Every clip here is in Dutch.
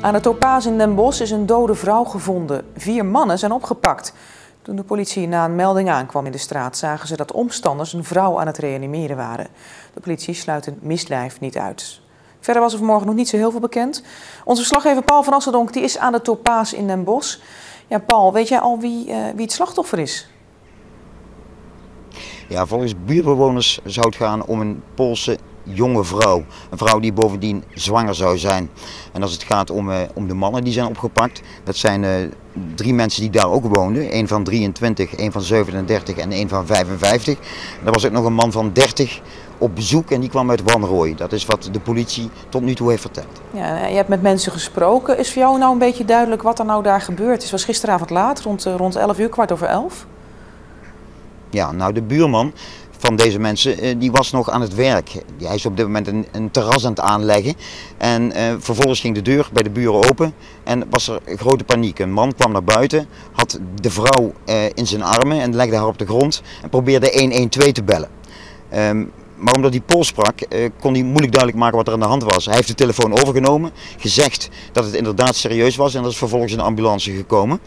Aan de Topaas in Den Bosch is een dode vrouw gevonden. Vier mannen zijn opgepakt. Toen de politie na een melding aankwam in de straat, zagen ze dat omstanders een vrouw aan het reanimeren waren. De politie sluit een misdrijf niet uit. Verder was er vanmorgen nog niet zo heel veel bekend. Onze verslaggever Paul van Asseldonk die is aan de Topaas in Den Bosch. Ja, Paul, weet jij al wie, uh, wie het slachtoffer is? Ja, volgens buurbewoners zou het gaan om een Poolse jonge vrouw. Een vrouw die bovendien zwanger zou zijn. En als het gaat om, uh, om de mannen die zijn opgepakt, dat zijn uh, drie mensen die daar ook woonden. Een van 23, een van 37 en een van 55. Er was ook nog een man van 30 op bezoek en die kwam uit Wanrooy. Dat is wat de politie tot nu toe heeft verteld. Ja, je hebt met mensen gesproken. Is voor jou nou een beetje duidelijk wat er nou daar gebeurd is? Het was gisteravond laat, rond, uh, rond 11 uur, kwart over 11. Ja, nou de buurman van deze mensen, die was nog aan het werk. Hij is op dit moment een, terras aan het aanleggen. En uh, vervolgens ging de deur bij de buren open en was er grote paniek. Een man kwam naar buiten, had de vrouw uh, in zijn armen en legde haar op de grond en probeerde 112 te bellen. Um, maar omdat hij Pools sprak, kon hij moeilijk duidelijk maken wat er aan de hand was. Hij heeft de telefoon overgenomen, gezegd dat het inderdaad serieus was en er is vervolgens een ambulance gekomen.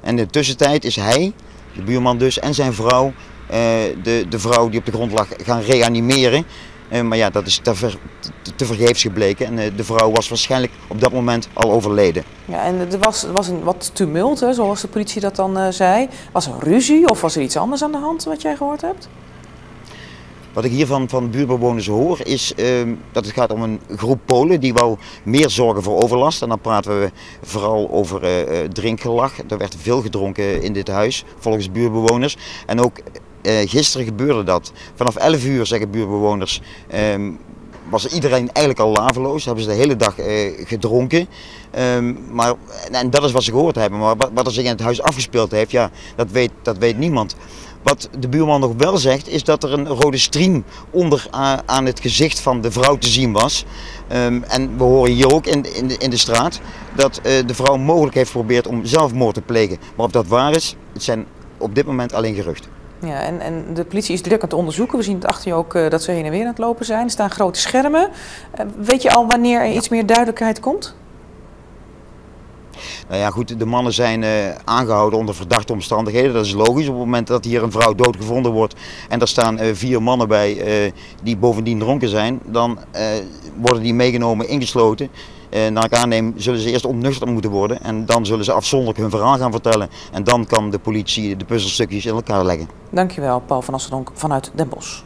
En in de tussentijd is hij, de buurman dus, en zijn vrouw de, de vrouw die op de grond lag gaan reanimeren. Uh, maar ja, dat is te, ver, te, te vergeefs gebleken. En uh, de vrouw was waarschijnlijk op dat moment al overleden. Ja, en er was, was een wat tumult, hè, zoals de politie dat dan zei. Was er ruzie of was er iets anders aan de hand wat jij gehoord hebt? Wat ik hiervan van buurbewoners hoor is uh, dat het gaat om een groep Polen die wel meer zorgen voor overlast. En dan praten we vooral over uh, drinkgelag. Er werd veel gedronken in dit huis volgens buurbewoners. En ook gisteren gebeurde dat. Vanaf 11 uur zeggen buurbewoners um, was iedereen eigenlijk al laveloos. Hebben ze de hele dag uh, gedronken. Um, maar, en dat is wat ze gehoord hebben. Maar wat, er zich in het huis afgespeeld heeft, ja, dat weet, dat weet niemand. Wat de buurman nog wel zegt, is dat er een rode stream onder aan het gezicht van de vrouw te zien was. Um, en we horen hier ook in, in, de, in de straat dat uh, de vrouw mogelijk heeft geprobeerd om zelfmoord te plegen. Maar of dat waar is, het zijn op dit moment alleen geruchten. Ja, en, en de politie is druk aan het onderzoeken. We zien het achter je ook uh, dat ze heen en weer aan het lopen zijn. Er staan grote schermen. Uh, weet je al wanneer er iets meer duidelijkheid komt? Nou ja, goed, de mannen zijn uh, aangehouden onder verdachte omstandigheden. Dat is logisch. Op het moment dat hier een vrouw doodgevonden wordt en er staan uh, vier mannen bij uh, die bovendien dronken zijn, dan worden die meegenomen, ingesloten. Uh, naar ik aanneem zullen ze eerst ontnuchterd moeten worden en dan zullen ze afzonderlijk hun verhaal gaan vertellen. En dan kan de politie de puzzelstukjes in elkaar leggen. Dankjewel, Paul van Assendonk vanuit Den Bosch.